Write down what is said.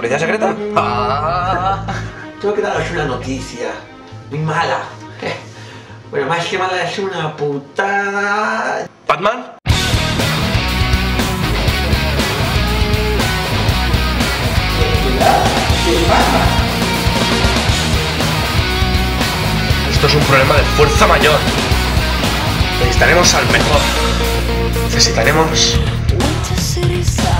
¿Policía secreta? Ah. Tengo que daros una noticia muy mala. Bueno, más que mala es una putada. ¿Batman? Esto es un problema de fuerza mayor. Necesitaremos al mejor. Necesitaremos Winter City side.